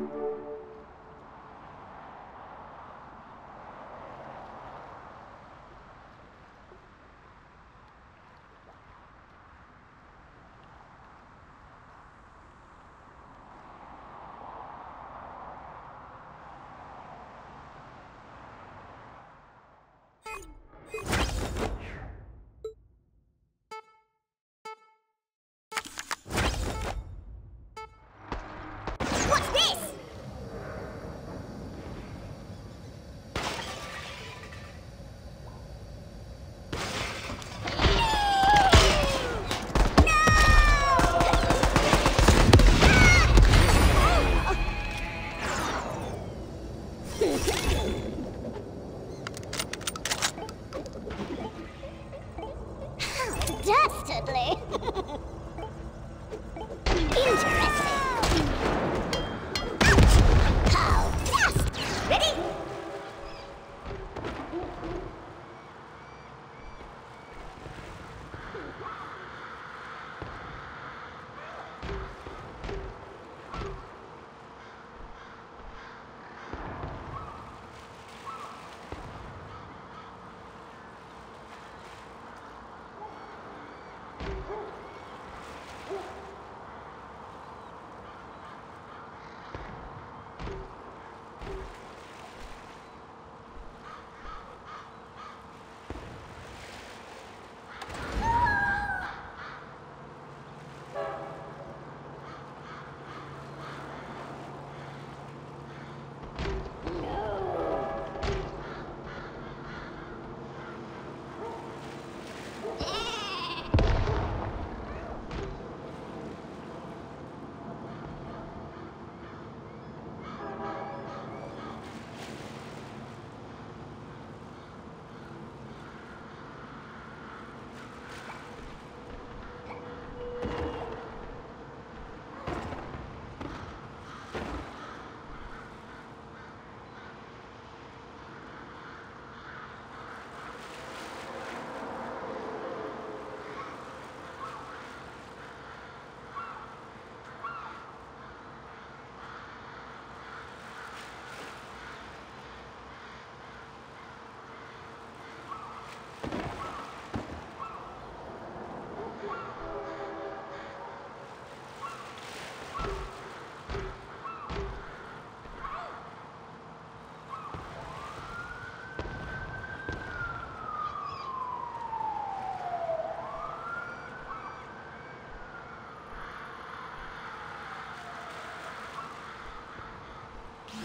うん。This?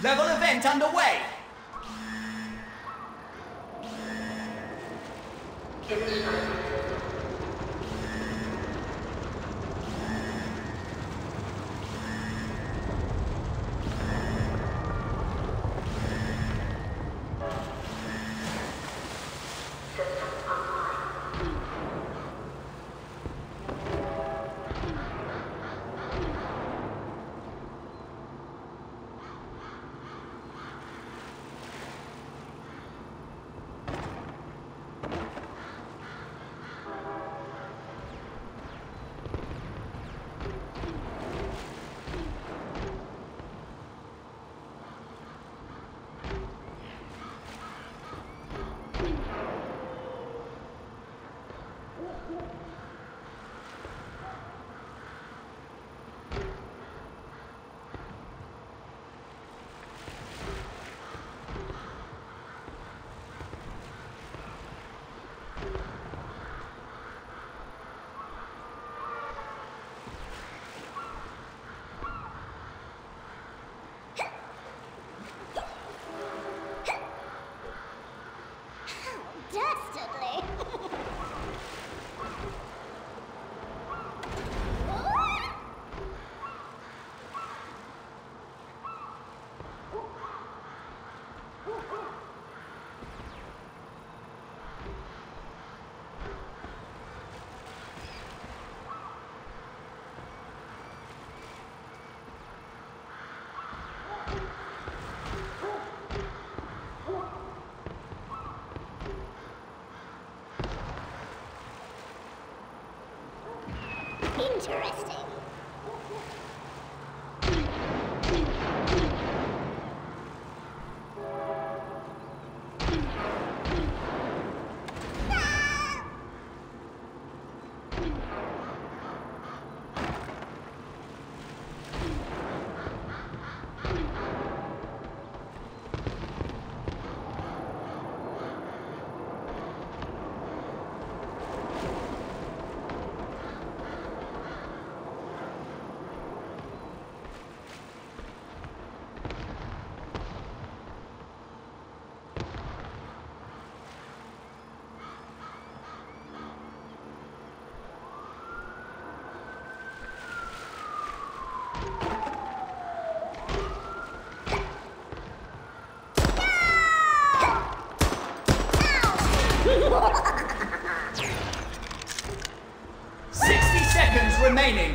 Level event underway! Interesting. remaining.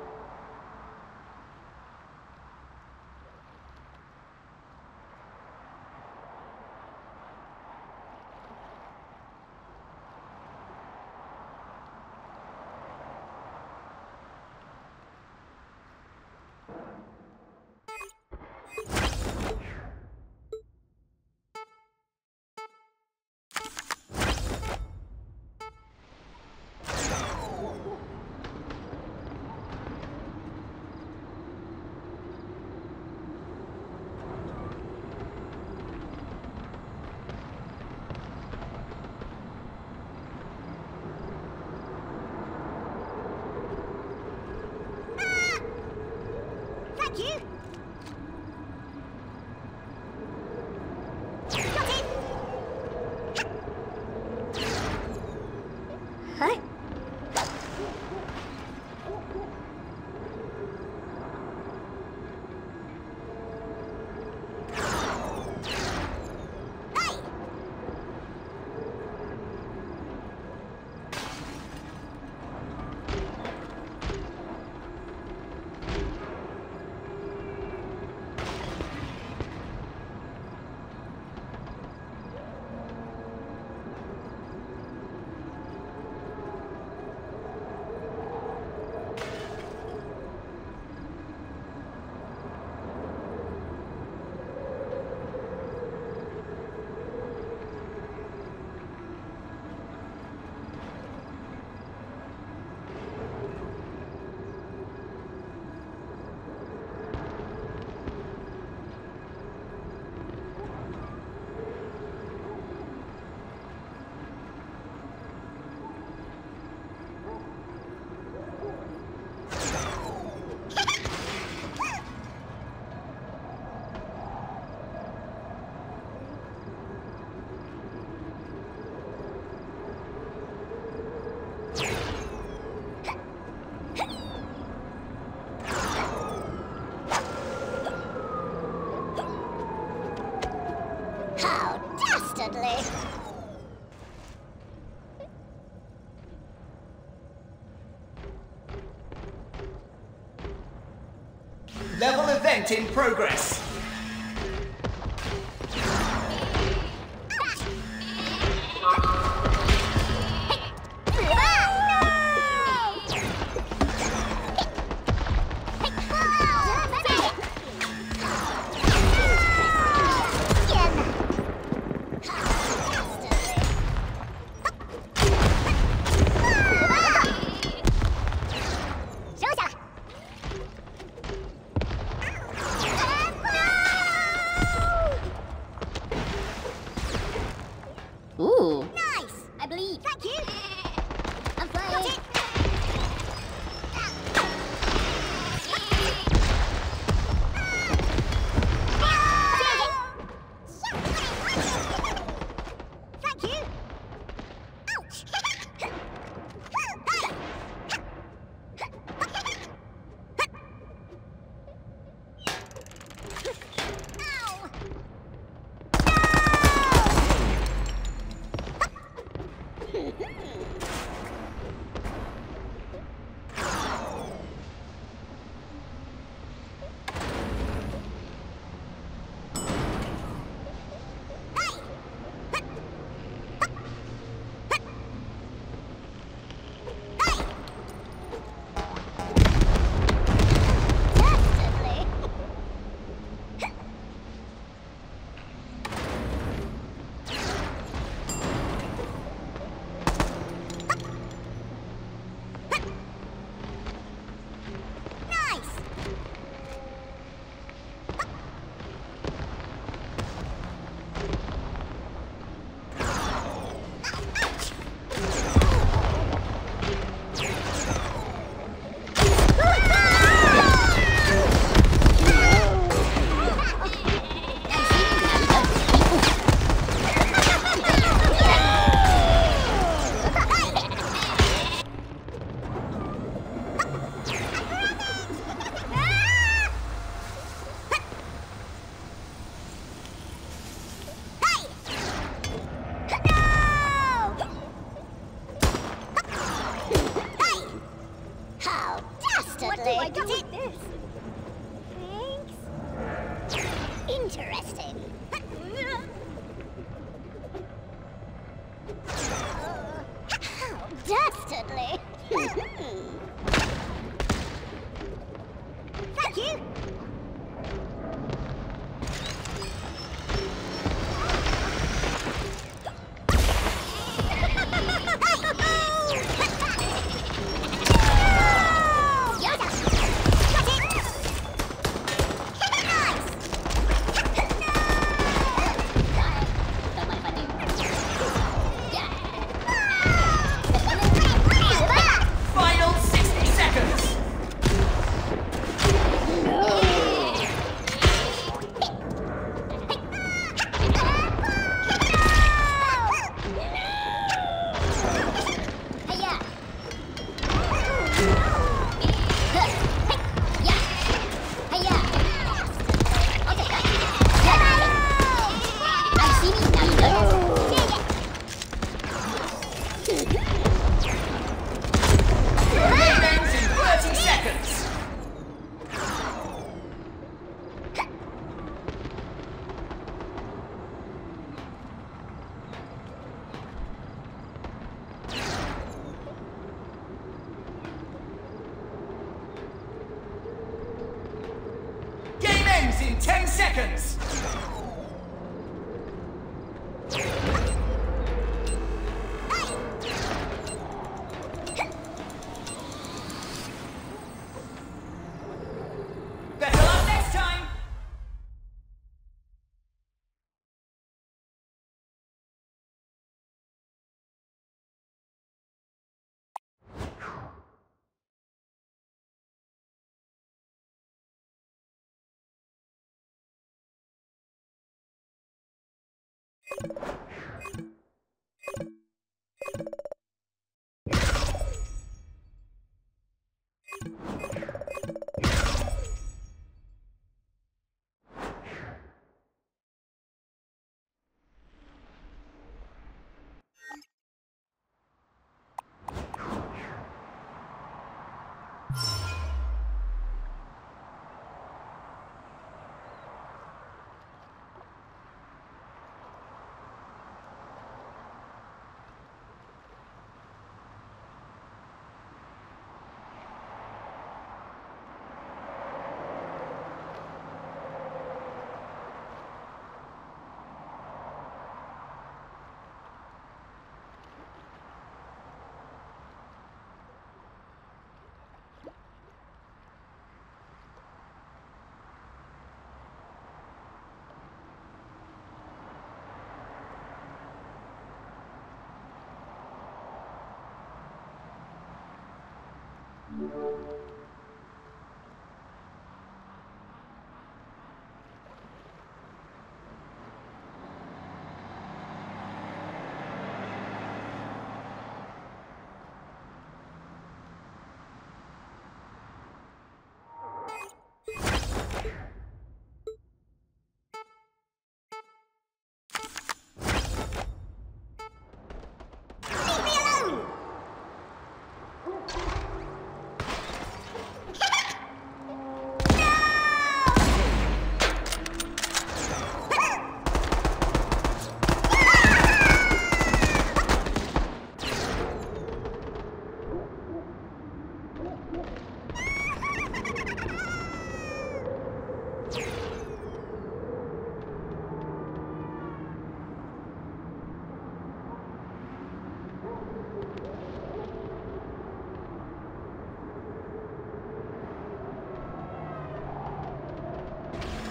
event in progress.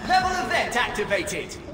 Level event activated.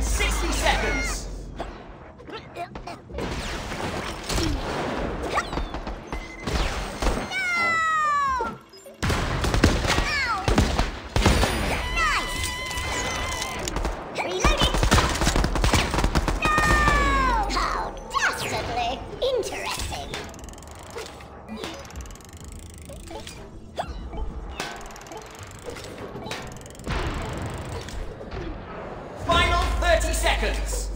In 60 seconds. Interesting! seconds.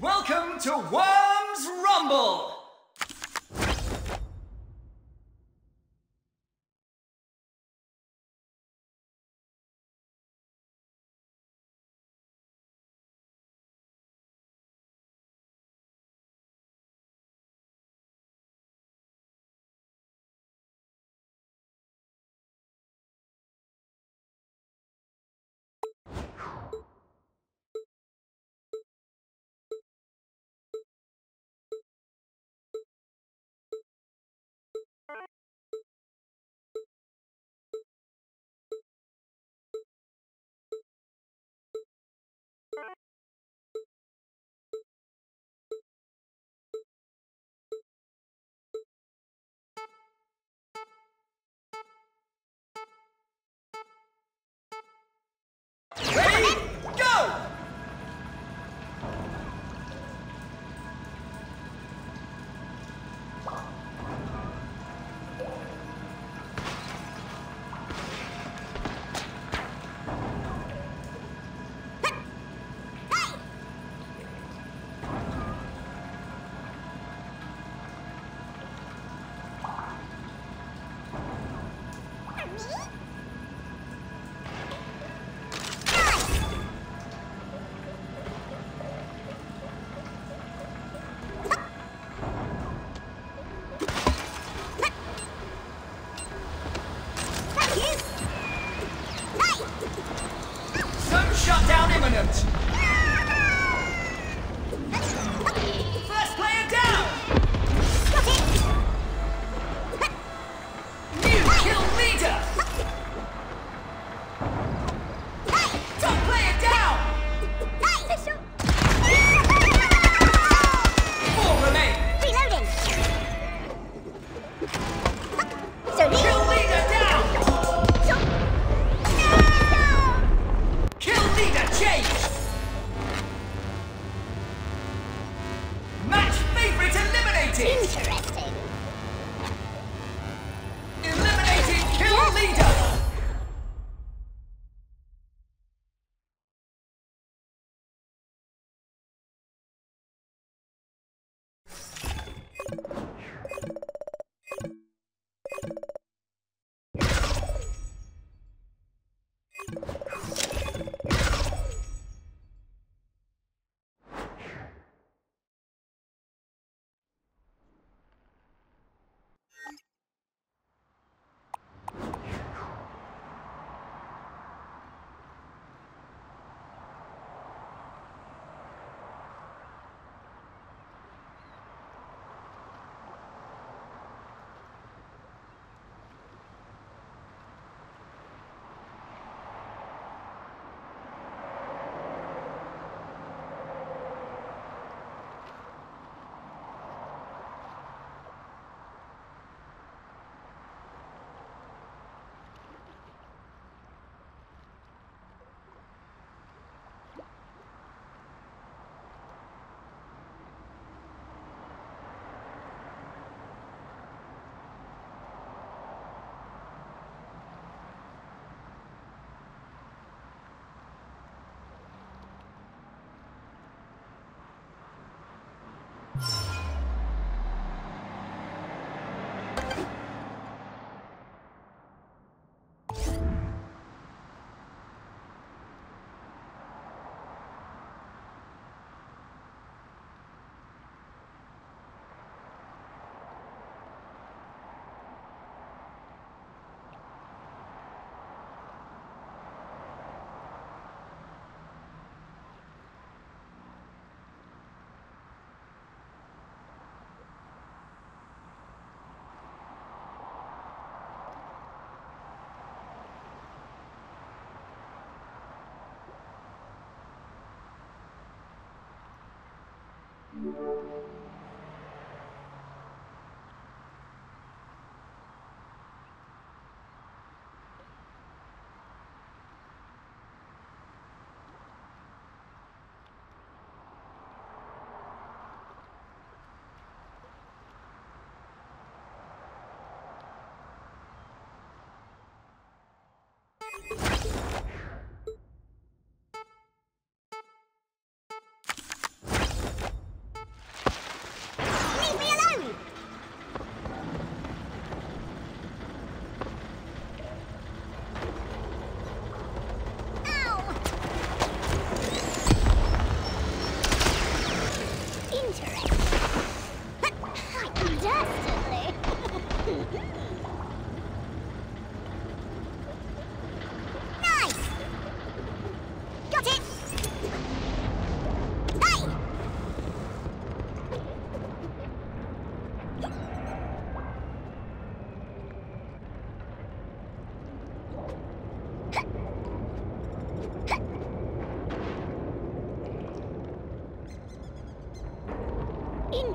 Welcome to Worms Rumble. Leave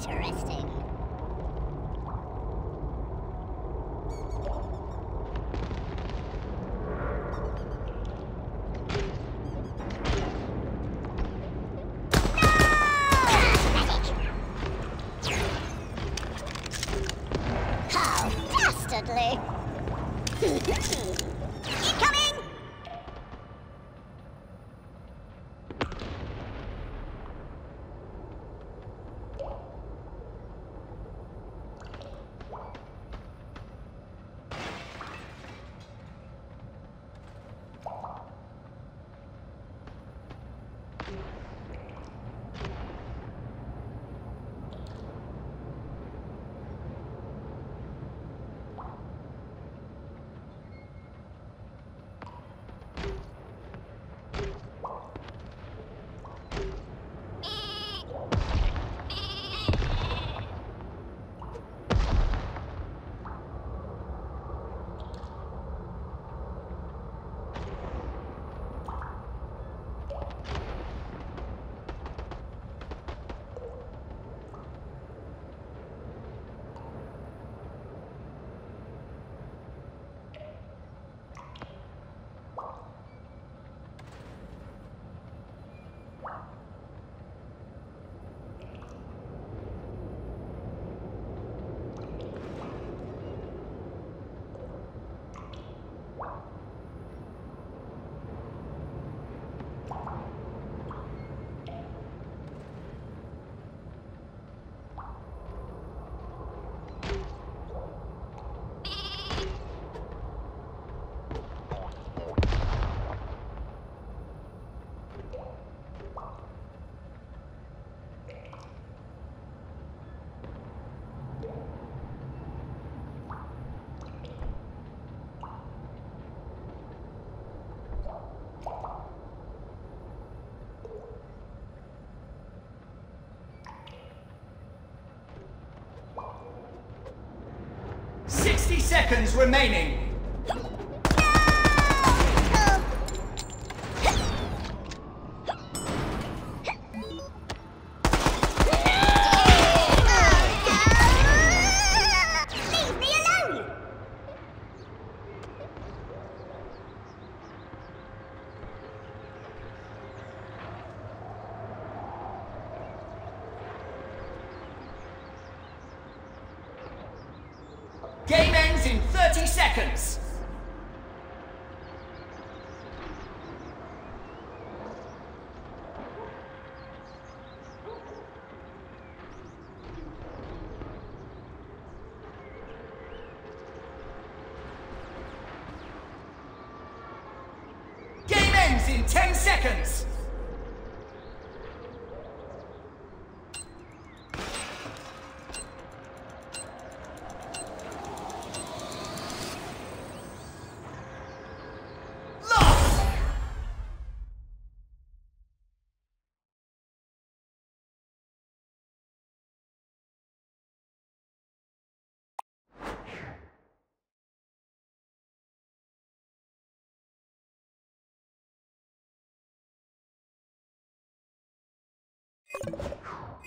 Interesting. Seconds remaining. Game ends in 30 seconds.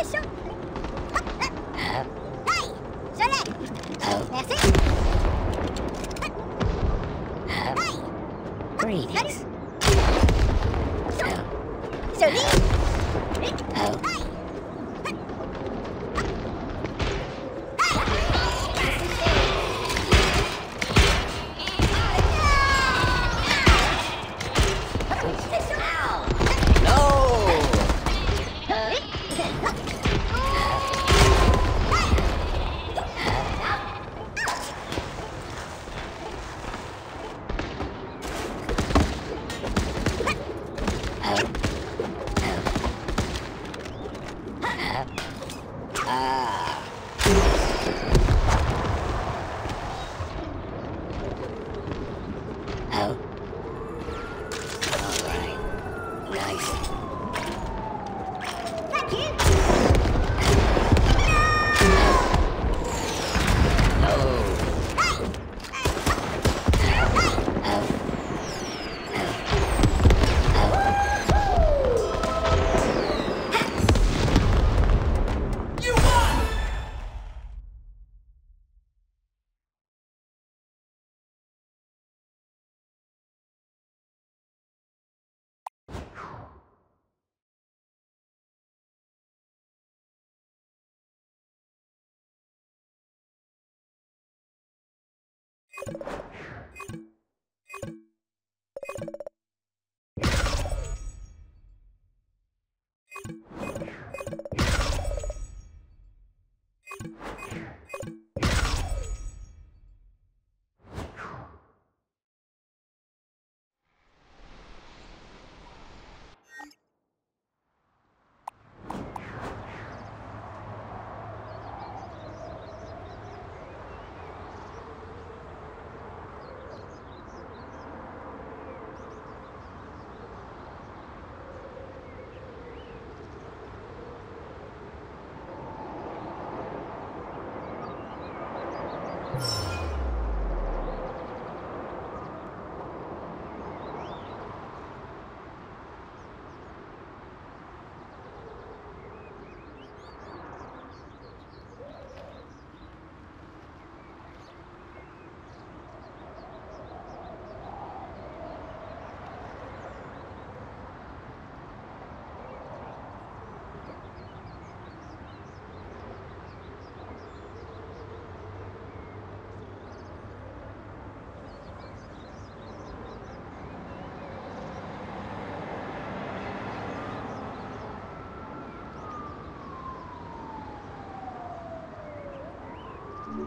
Hey Soleil Merci Hey. Oh,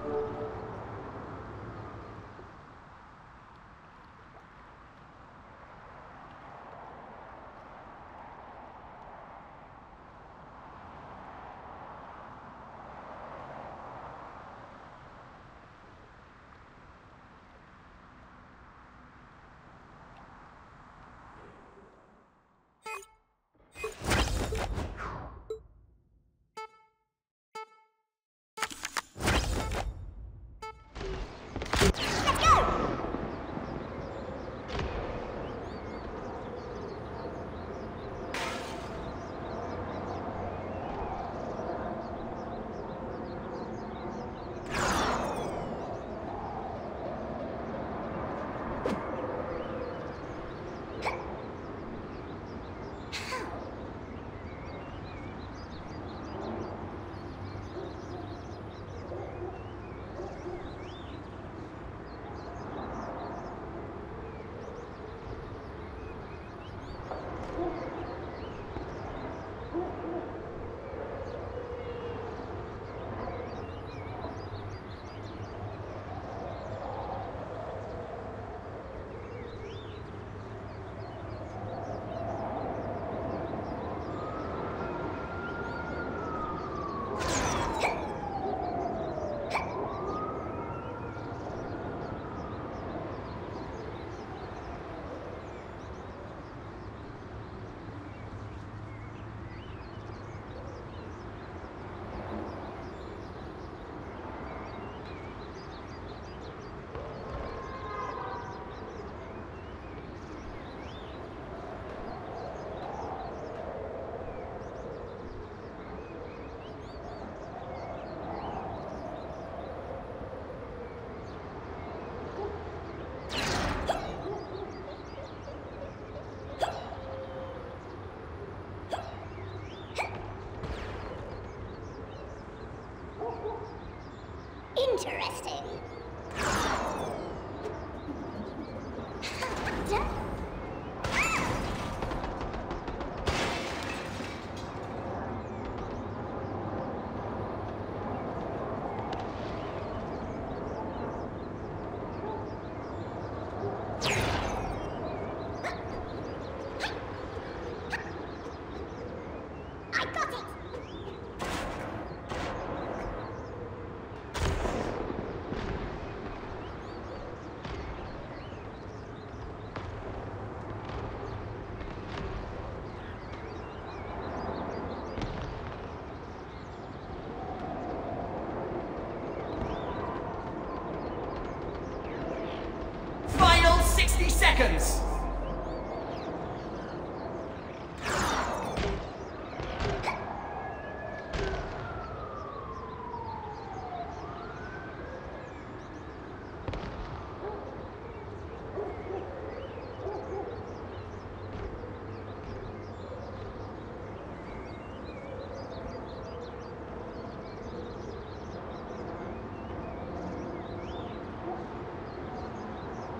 あ。Interesting. I got it! seconds.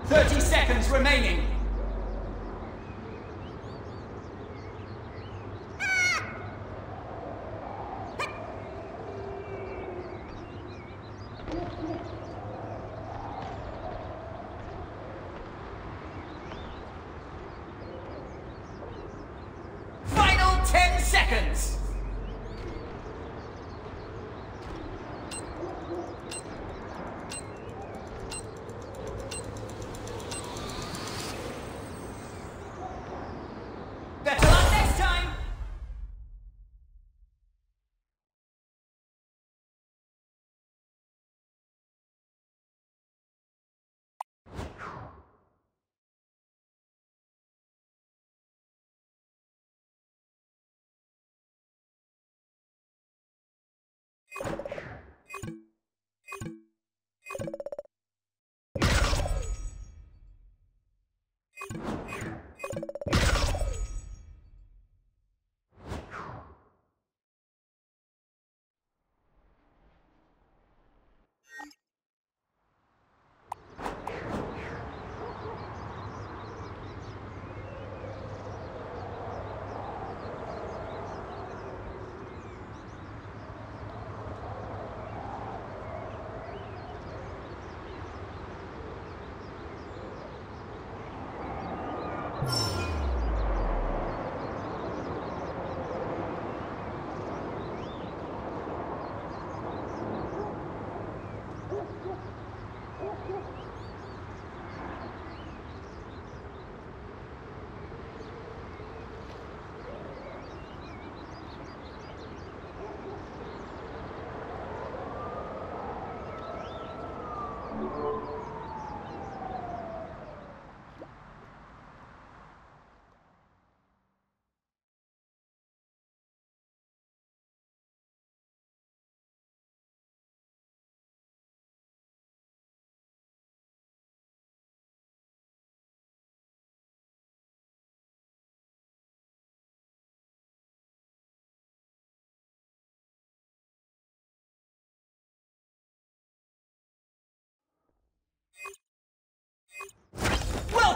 Thirty seconds remaining.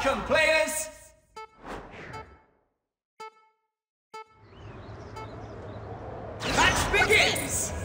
Welcome, players! Match begins!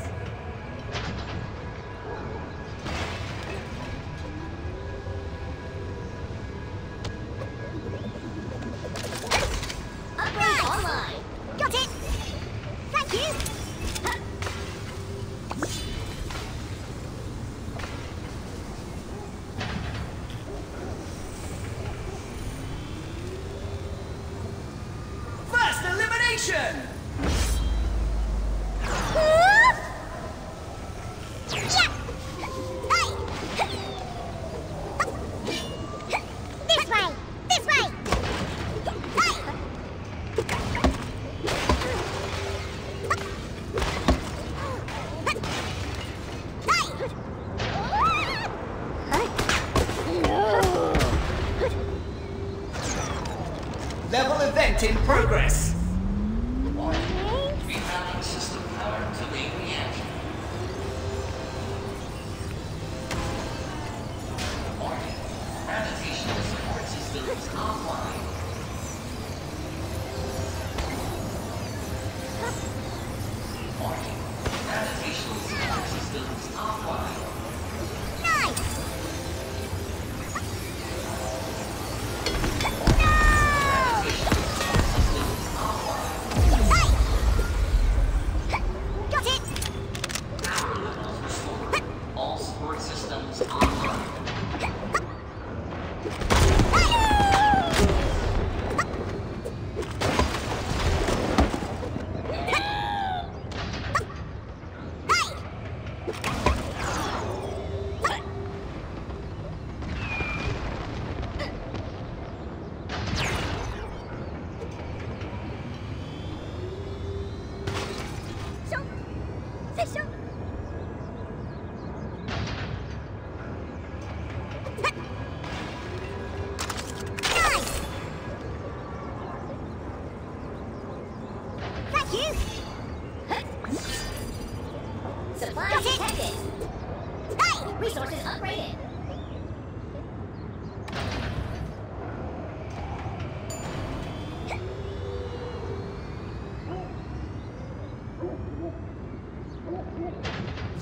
Progress.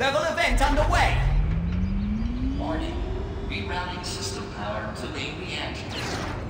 Level event underway. Warning. Rerouting system power to main reactor.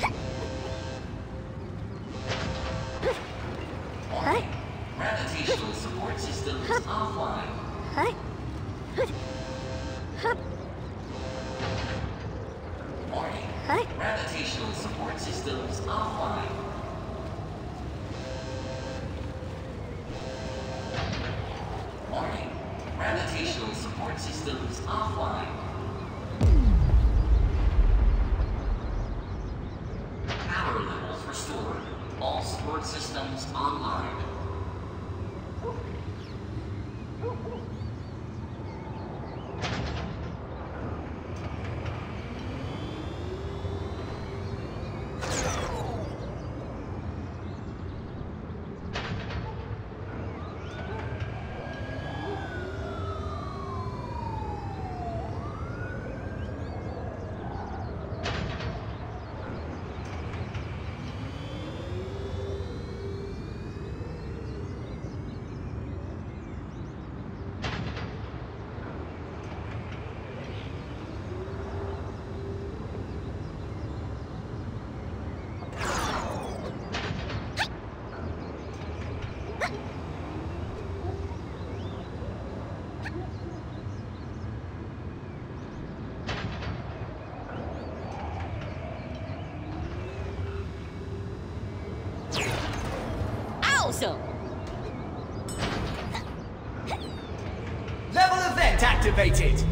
activated.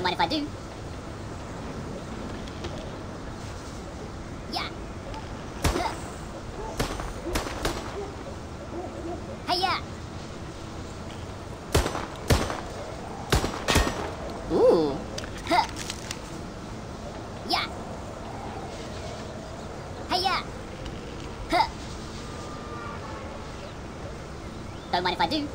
Don't mind if I do. Yeah. Hiya. Ooh. Yeah. Hiya. Don't mind if I do.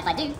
If I do.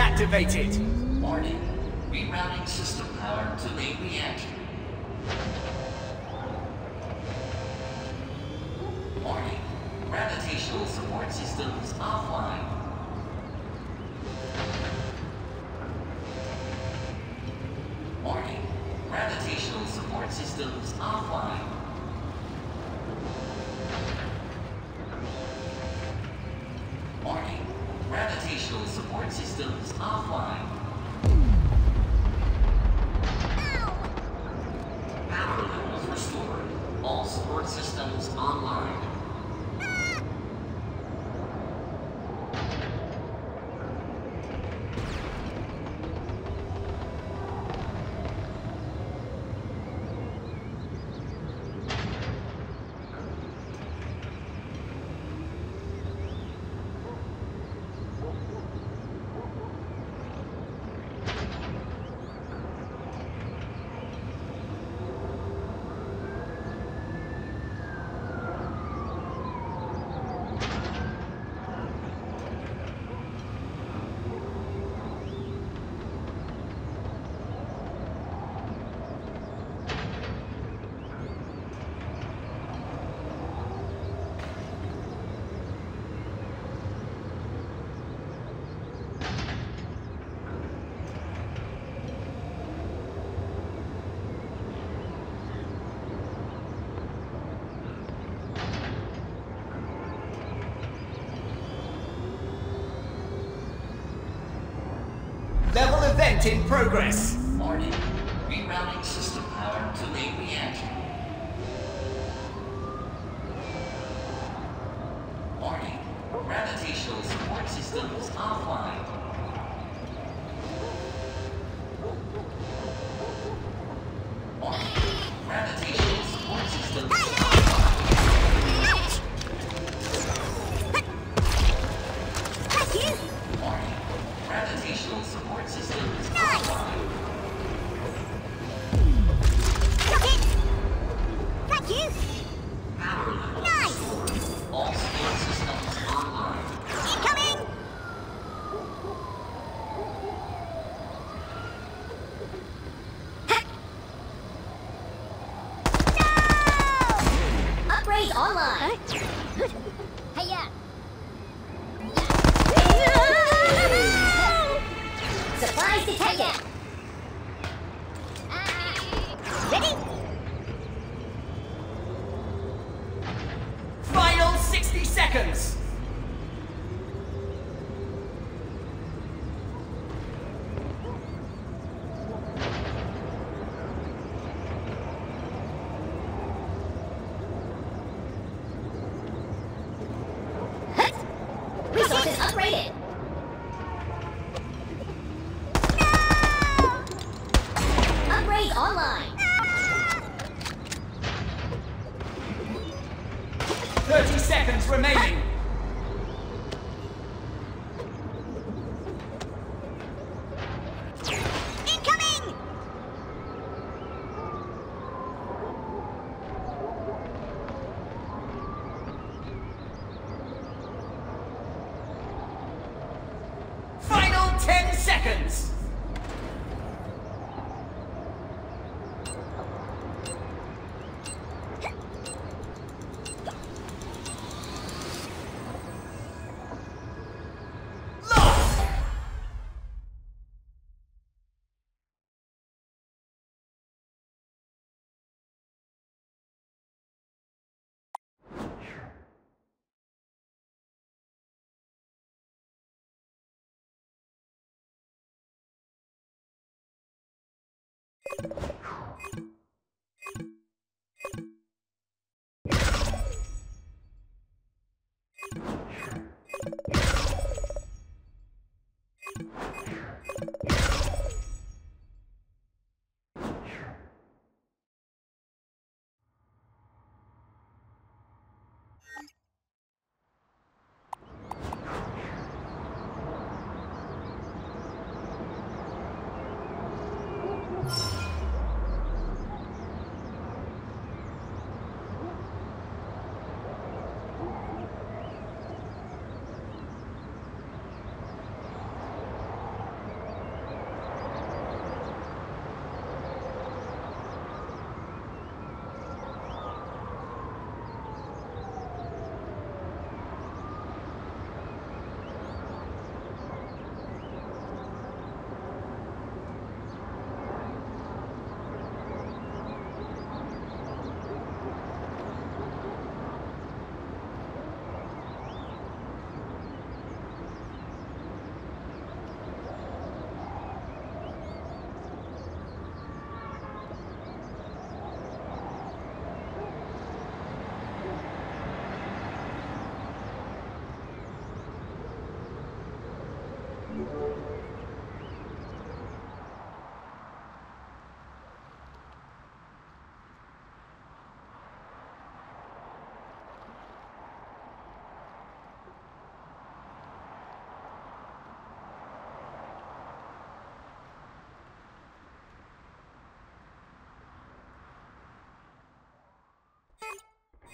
activated. Warning. Rerouting system power to main reactor. Level event in progress.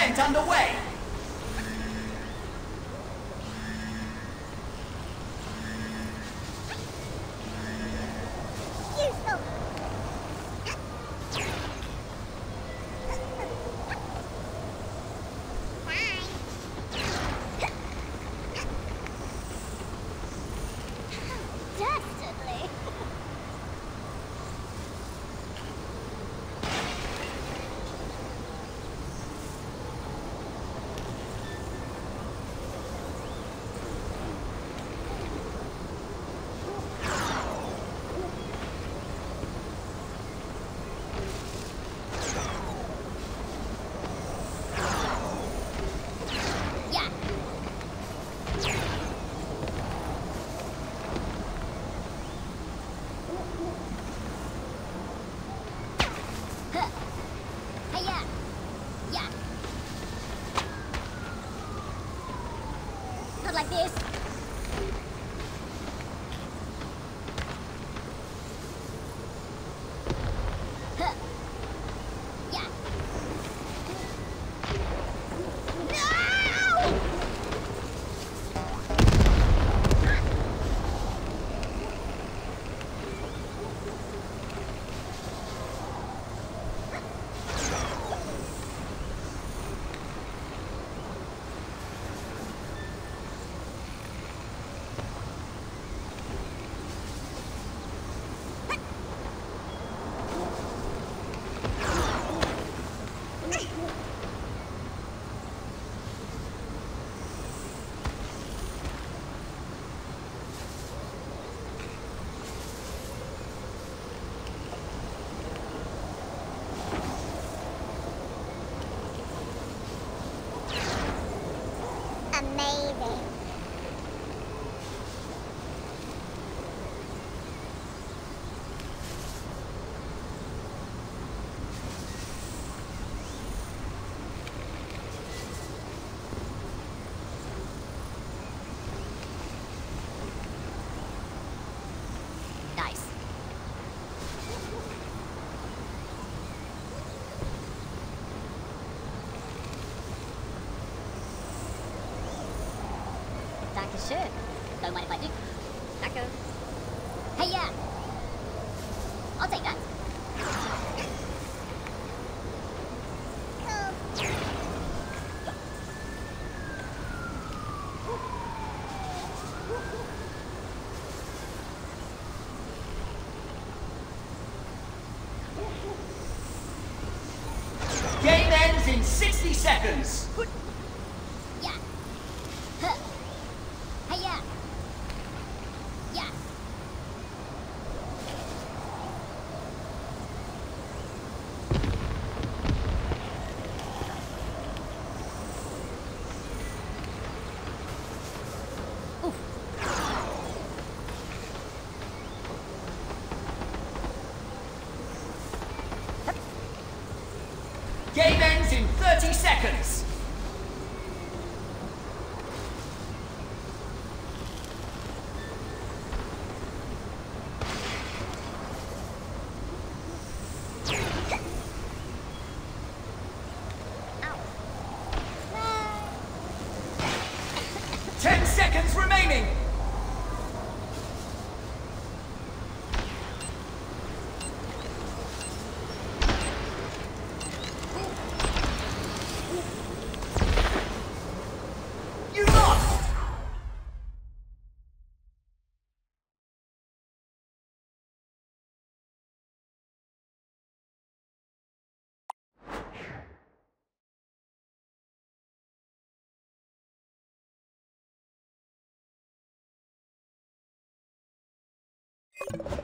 event underway. 60 seconds. Yeah. you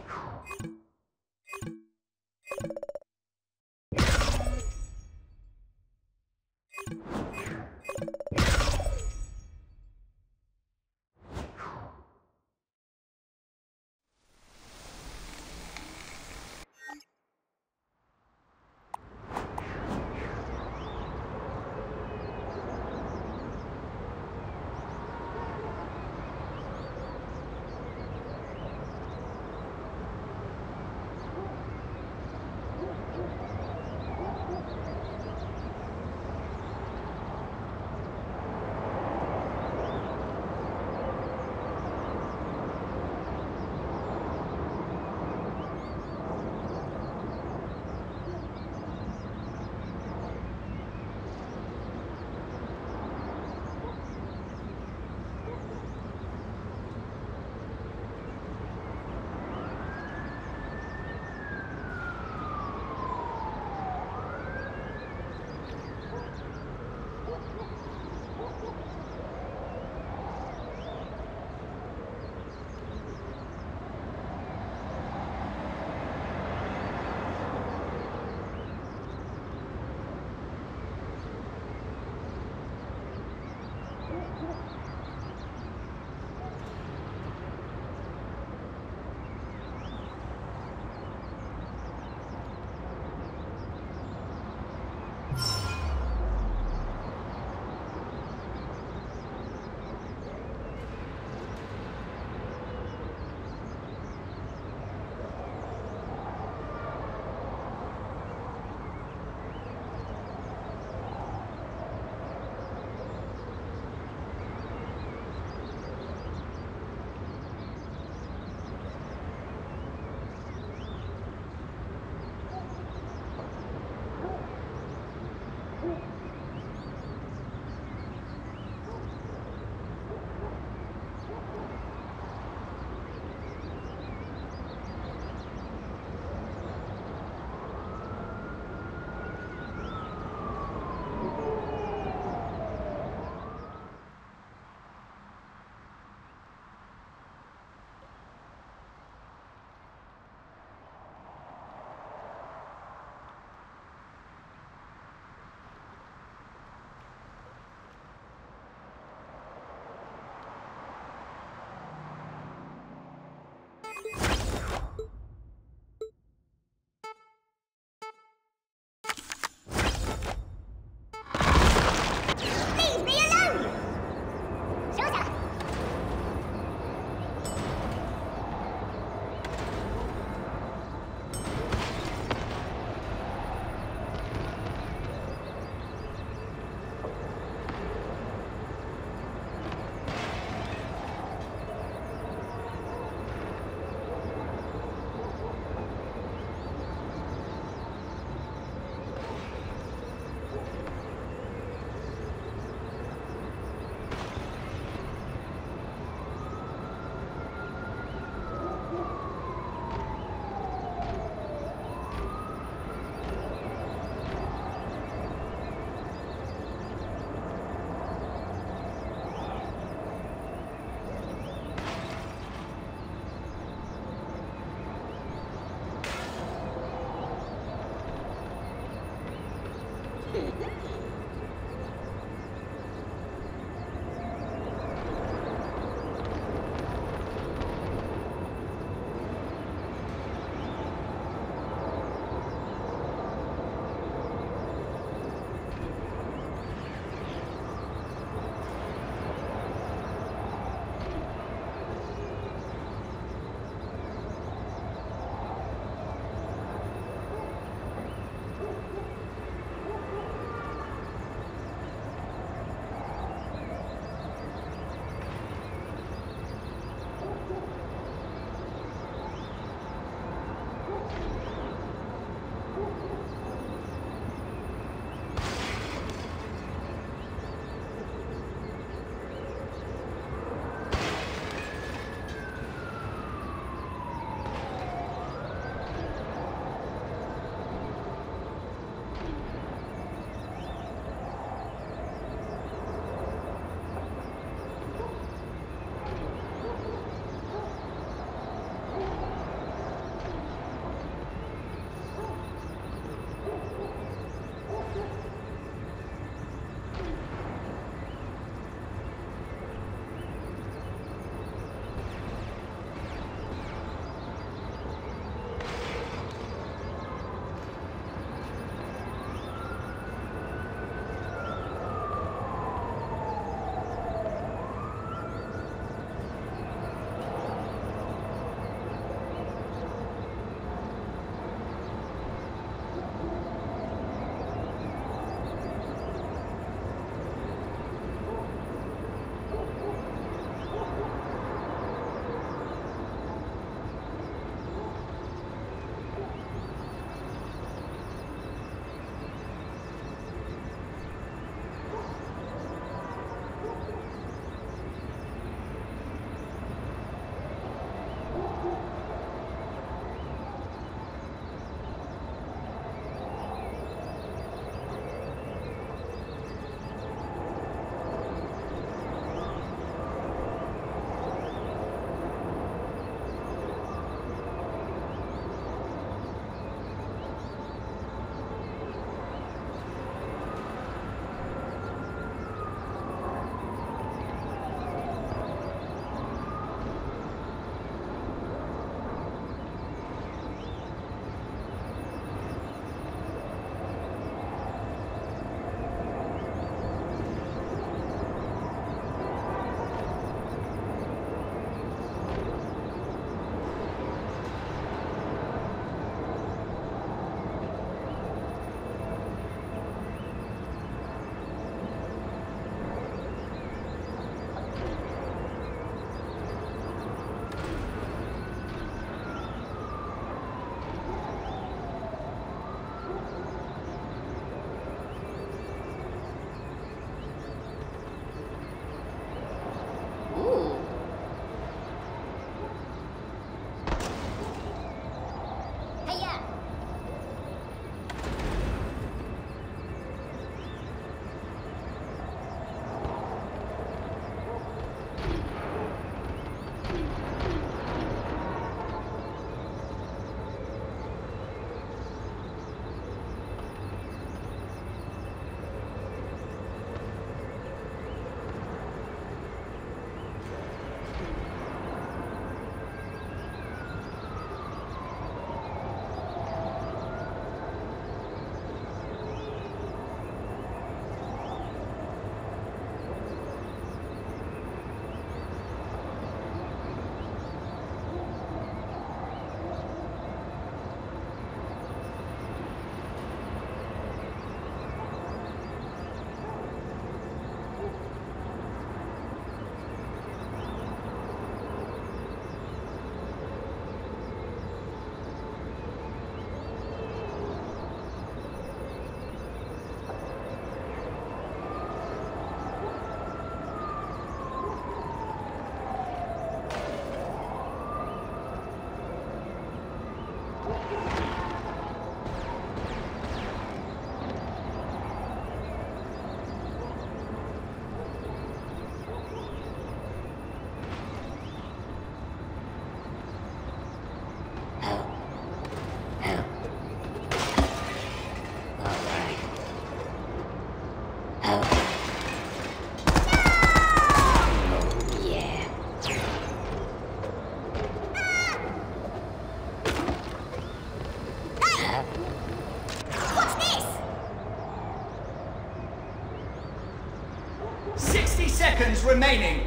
remaining.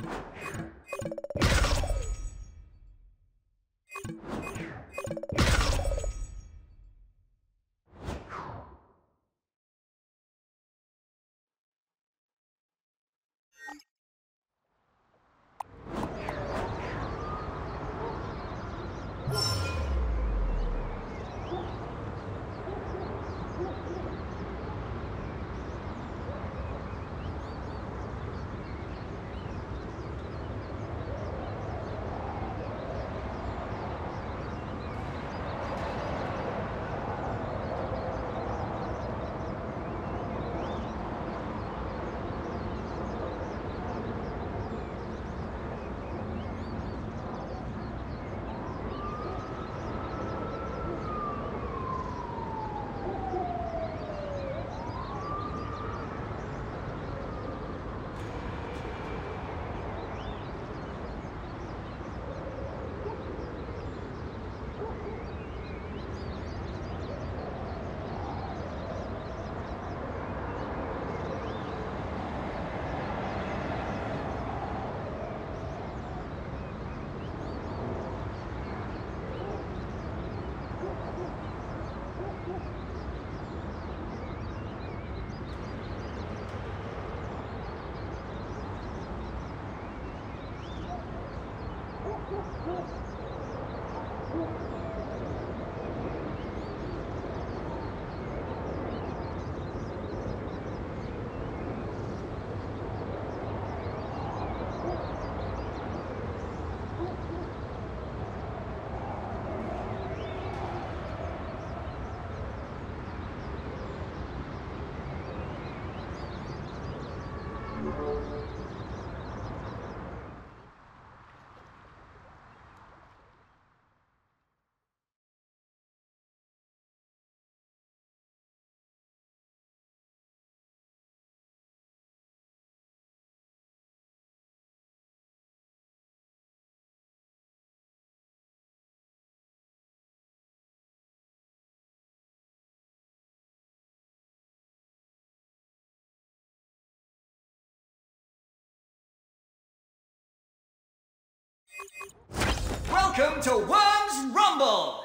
Seconds. Lost. Welcome to Worms Rumble!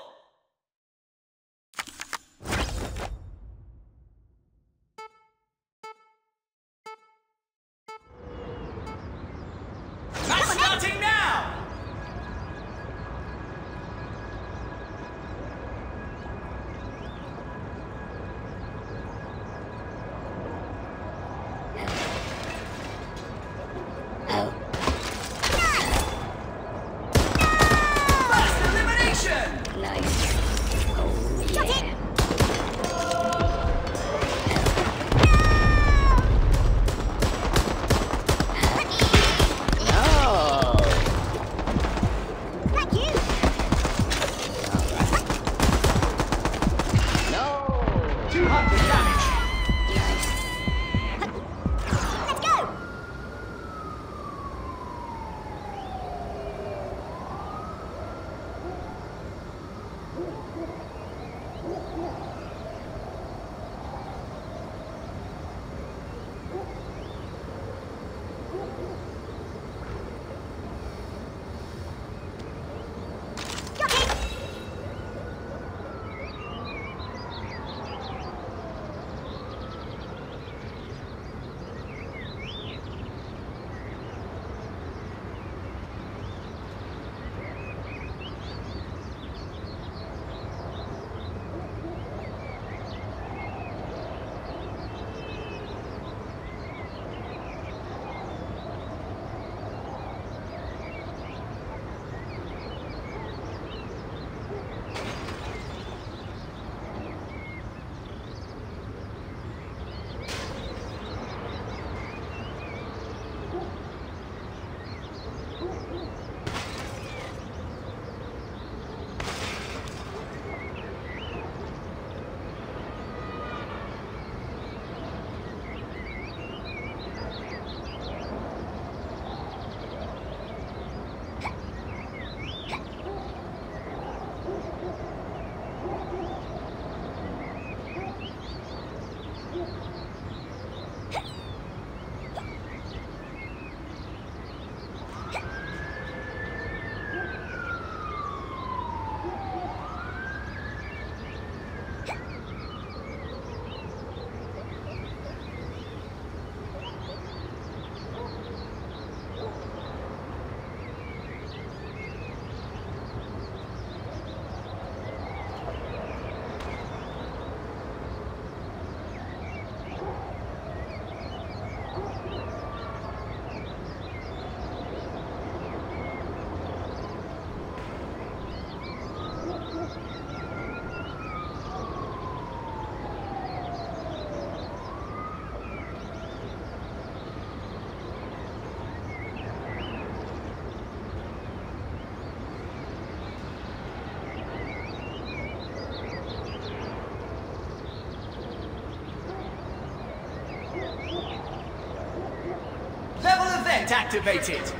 Activated.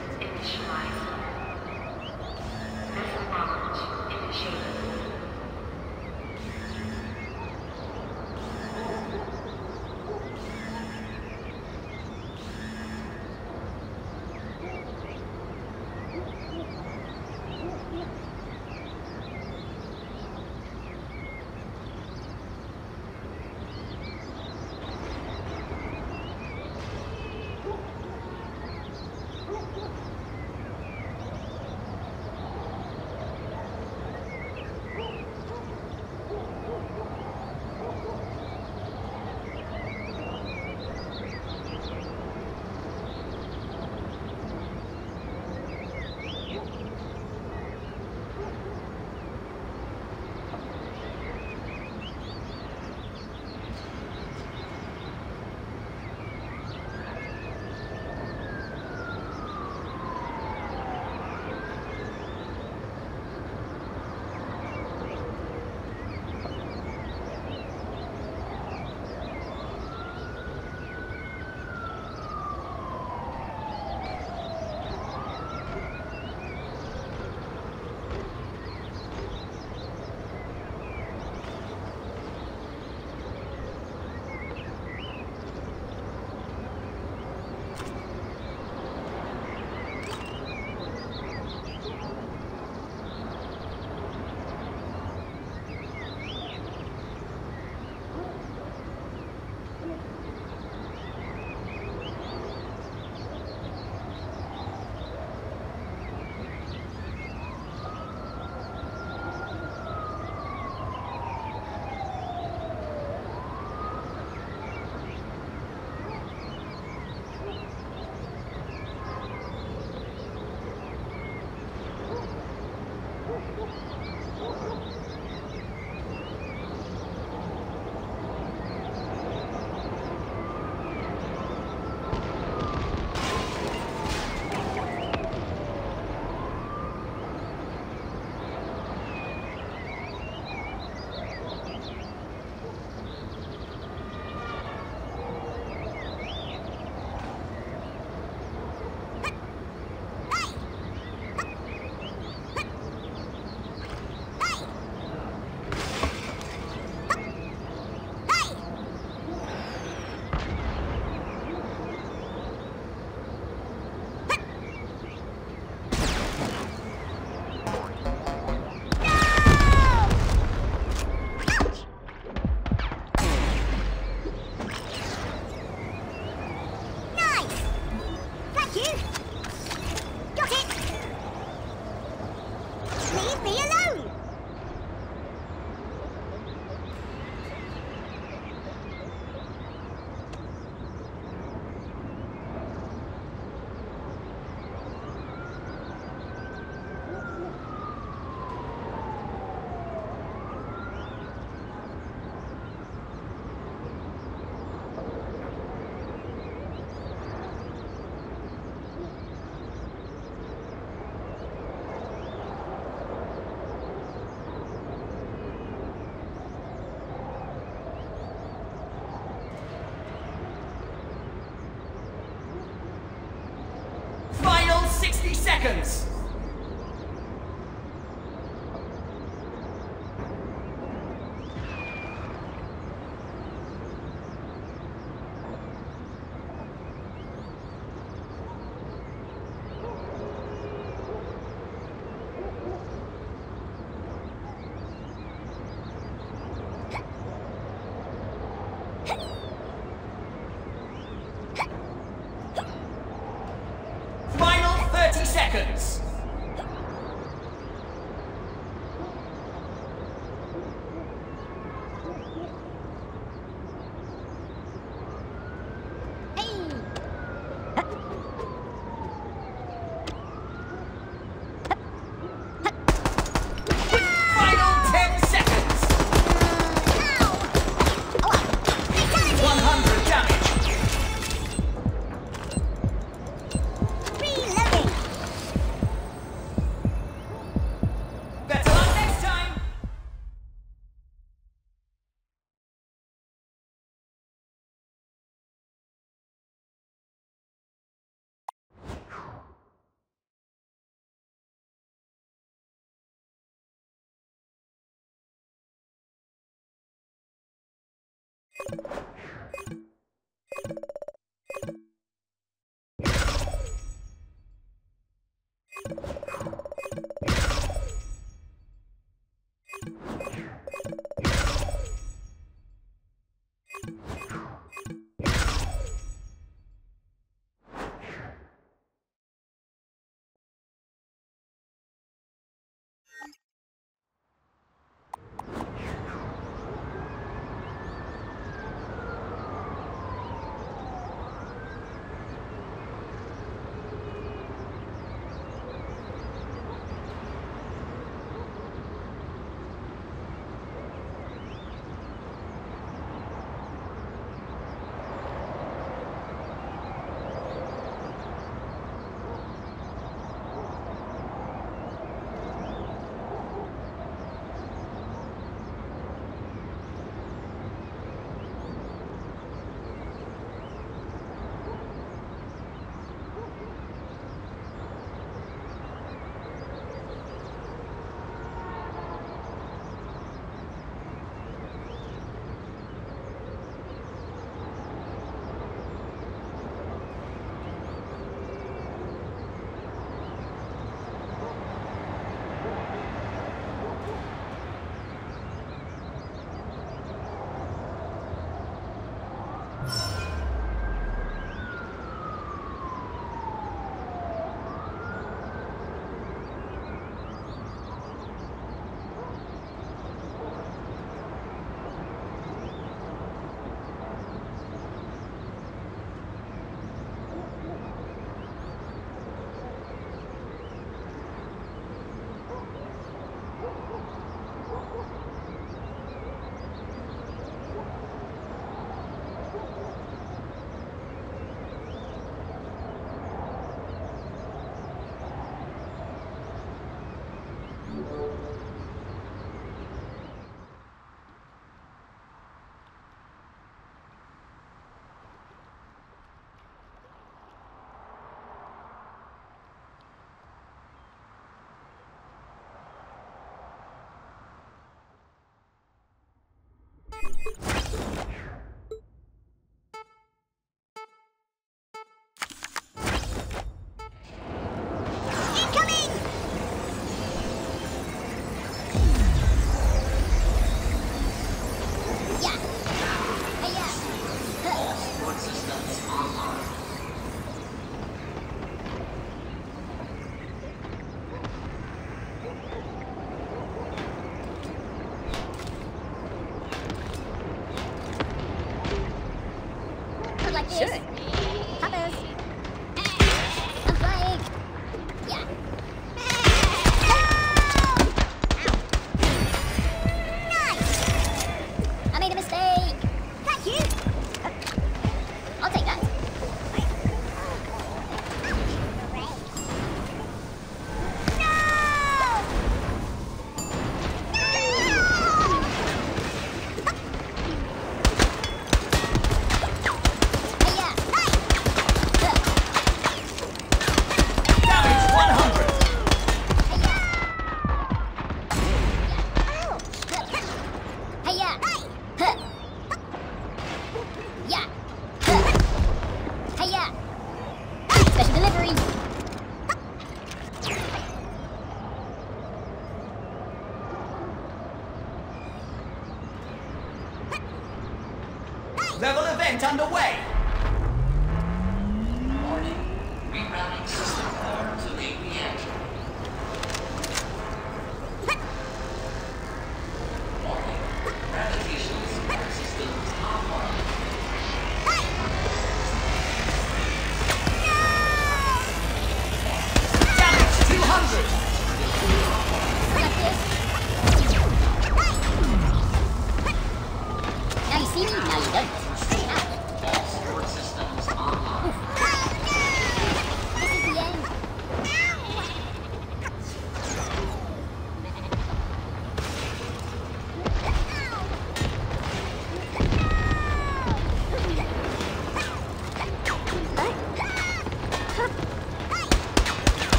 you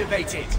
activated.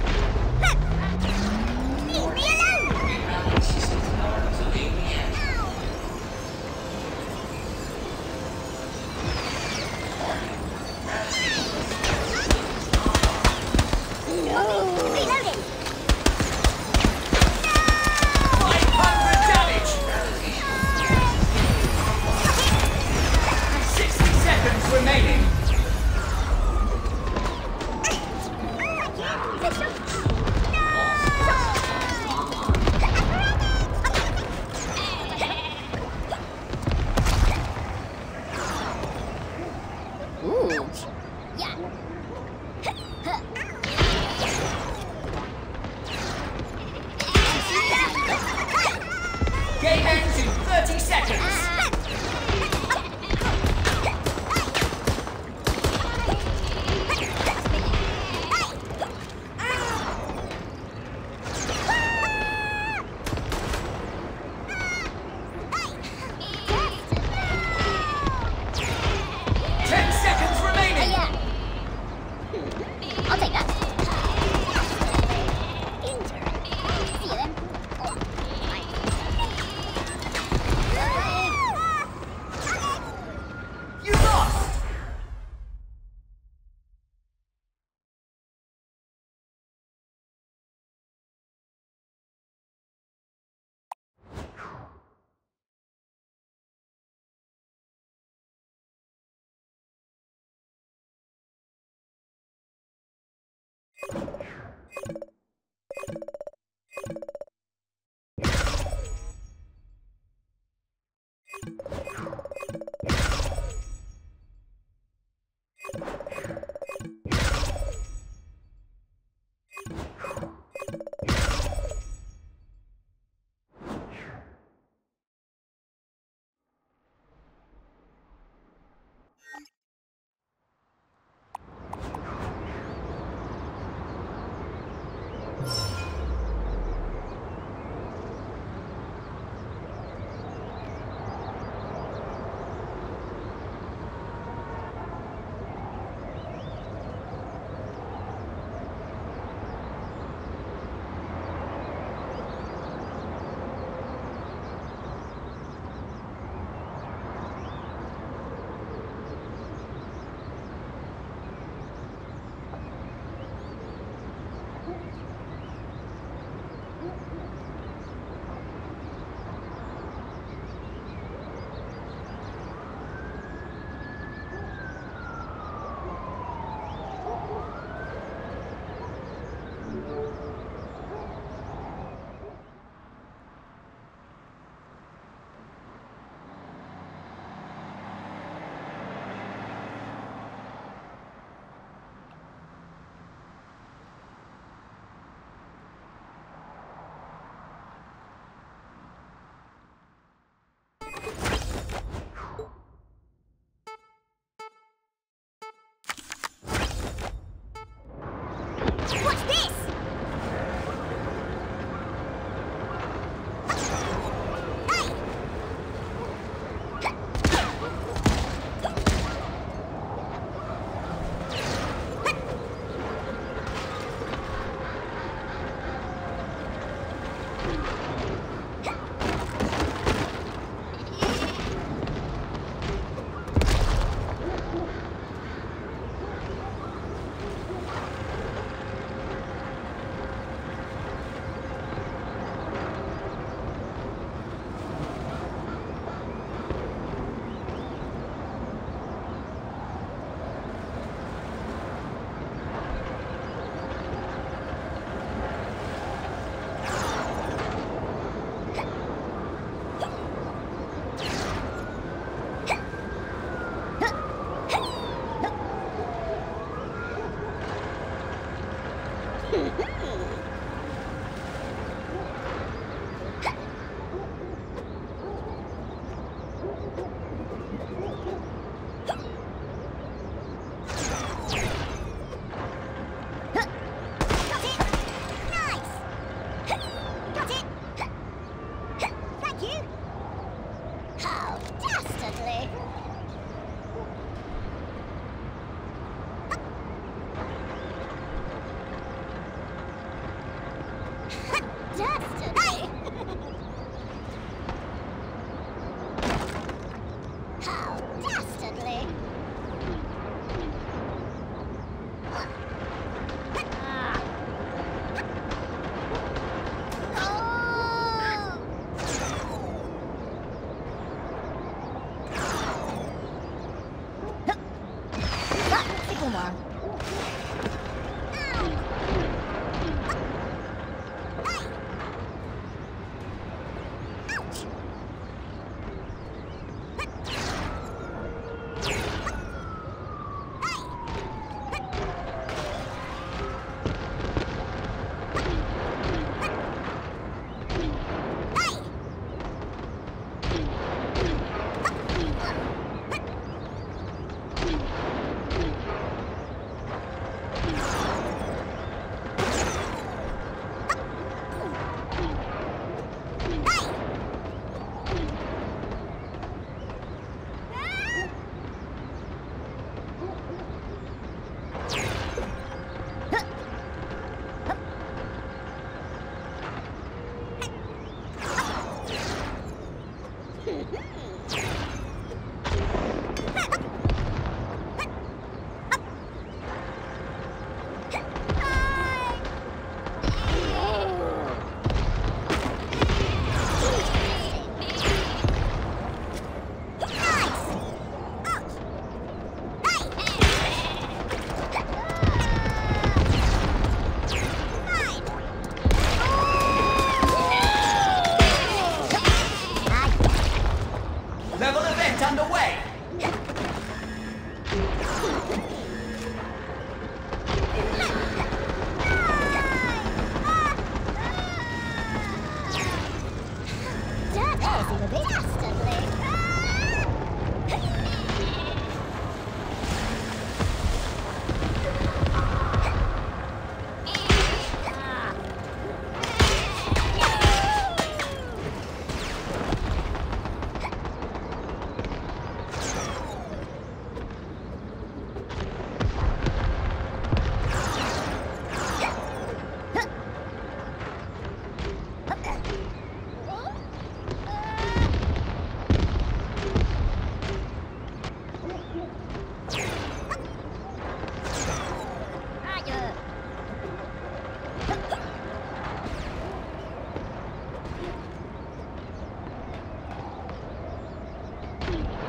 Ça, c'est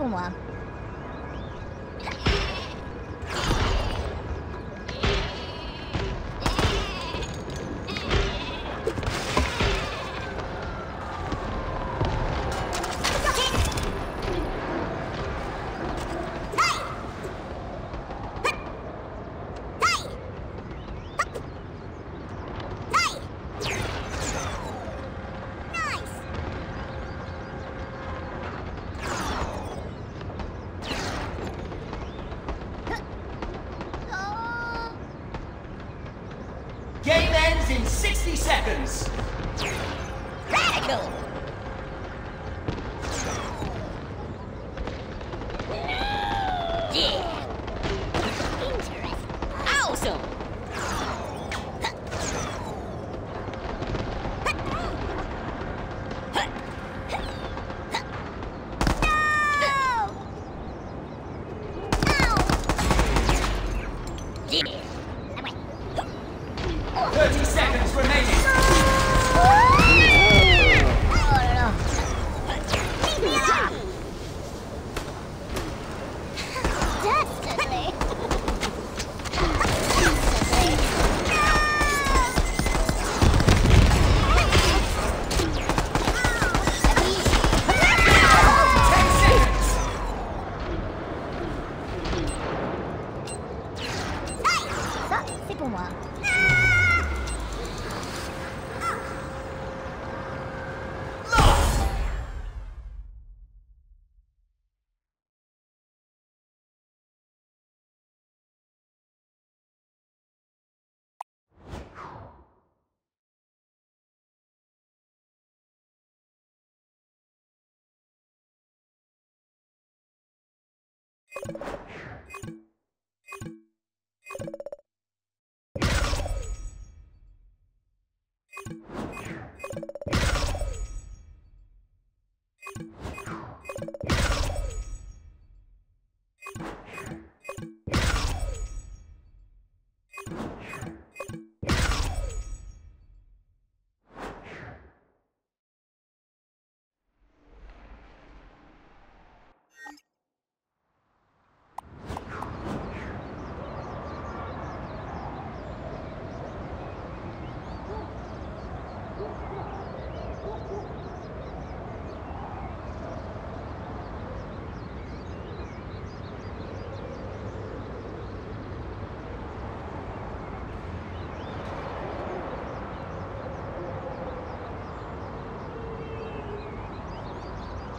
どう。Seconds.